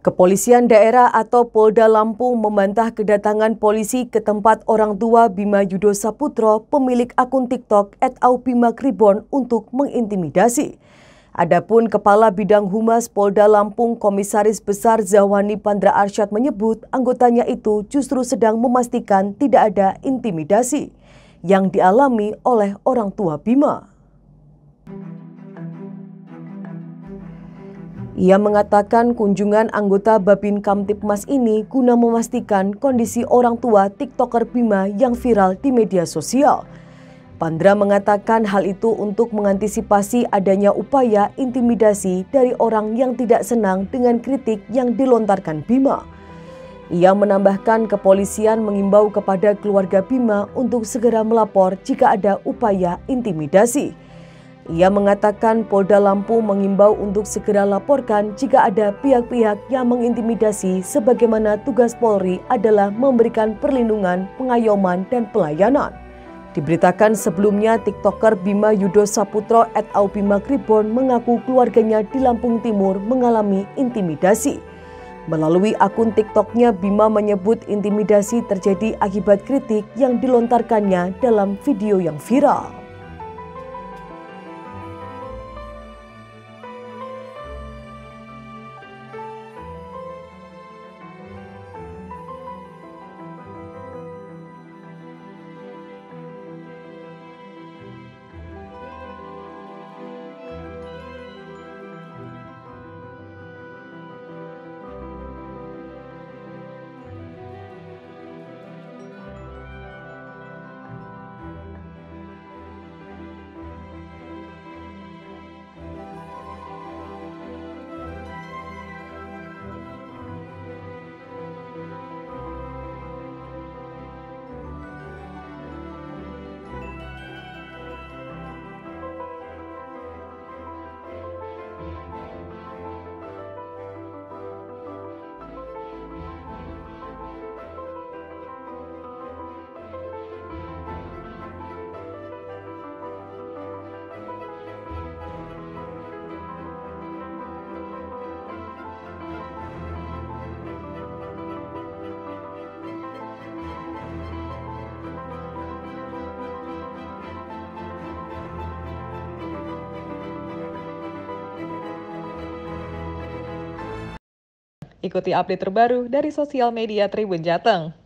Kepolisian daerah atau Polda Lampung membantah kedatangan polisi ke tempat orang tua Bima Yudo Saputro, pemilik akun TikTok @aubima Kribon untuk mengintimidasi. Adapun Kepala Bidang Humas Polda Lampung Komisaris Besar Zawani Pandra Arsyad menyebut anggotanya itu justru sedang memastikan tidak ada intimidasi yang dialami oleh orang tua Bima. Ia mengatakan kunjungan anggota Babin Kamtipmas ini guna memastikan kondisi orang tua TikToker Bima yang viral di media sosial. Pandra mengatakan hal itu untuk mengantisipasi adanya upaya intimidasi dari orang yang tidak senang dengan kritik yang dilontarkan Bima. Ia menambahkan kepolisian mengimbau kepada keluarga Bima untuk segera melapor jika ada upaya intimidasi. Ia mengatakan Polda Lampung mengimbau untuk segera laporkan jika ada pihak-pihak yang mengintimidasi sebagaimana tugas Polri adalah memberikan perlindungan, pengayoman, dan pelayanan. Diberitakan sebelumnya, TikToker Bima Yudo Saputro et Aubima Kribon mengaku keluarganya di Lampung Timur mengalami intimidasi. Melalui akun TikToknya, Bima menyebut intimidasi terjadi akibat kritik yang dilontarkannya dalam video yang viral. Ikuti update terbaru dari sosial media Tribun Jateng.